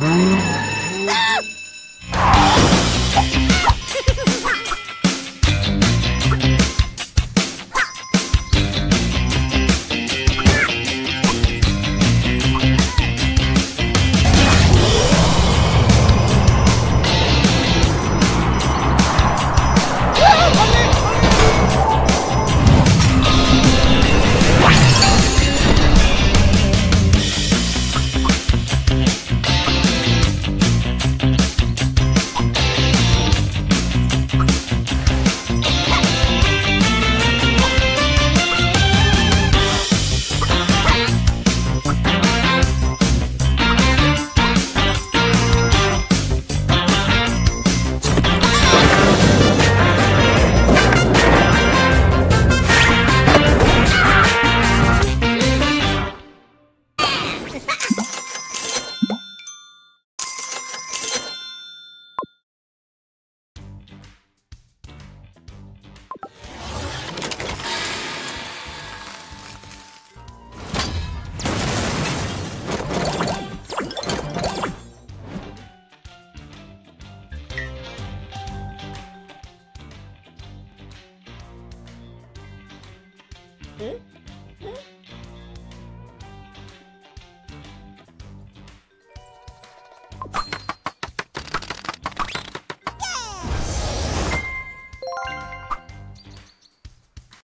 Mm-hmm. Hum? Hum?